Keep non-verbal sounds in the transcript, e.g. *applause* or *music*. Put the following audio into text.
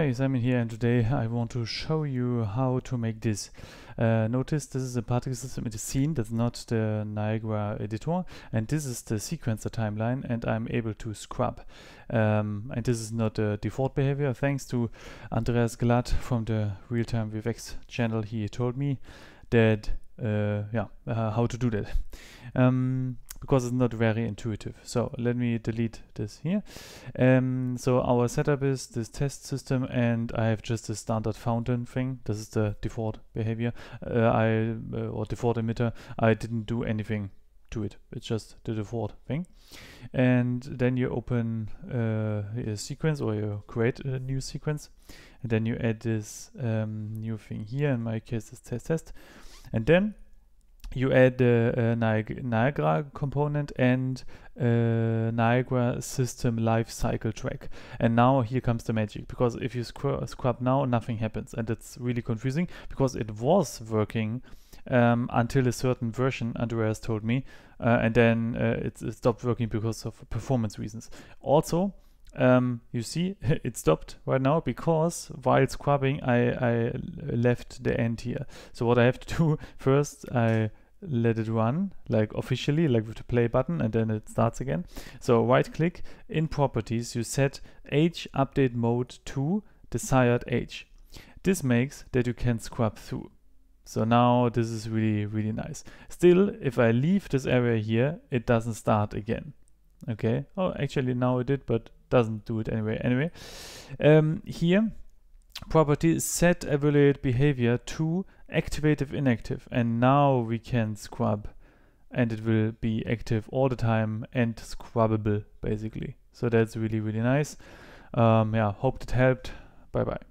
Hey, Simon here, and today I want to show you how to make this. Uh, notice this is a particle system in the scene, that's not the Niagara editor, and this is the sequencer timeline, and I'm able to scrub. Um, and this is not a default behavior. Thanks to Andreas Glad from the Real-Time VFX channel, he told me that, uh, yeah, uh, how to do that. Um, because it's not very intuitive. So let me delete this here. Um, so our setup is this test system and I have just a standard fountain thing. This is the default behavior. Uh, I uh, or default emitter. I didn't do anything to it. It's just the default thing. And then you open uh, a sequence or you create a new sequence. And then you add this um, new thing here. In my case, it's test test. And then you add the uh, Niagara component and uh, Niagara system life cycle track. And now here comes the magic because if you scrub now, nothing happens. And it's really confusing because it was working um, until a certain version, Andreas told me, uh, and then uh, it, it, stopped working because of performance reasons. Also, um, you see *laughs* it stopped right now because while scrubbing I, I left the end here. So what I have to do *laughs* first, I let it run like officially like with the play button and then it starts again. So right click in properties you set age update mode to desired age this makes that you can scrub through. So now this is really really nice. Still if I leave this area here it doesn't start again. Okay? Oh actually now it did but doesn't do it anyway anyway. Um, here property set evaluate behavior to activate if inactive. And now we can scrub and it will be active all the time and scrubbable basically. So that's really really nice. Um, yeah hope that helped. Bye bye